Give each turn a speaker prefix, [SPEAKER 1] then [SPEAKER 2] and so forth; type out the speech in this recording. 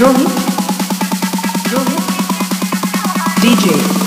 [SPEAKER 1] Rohit. Rohit. DJ.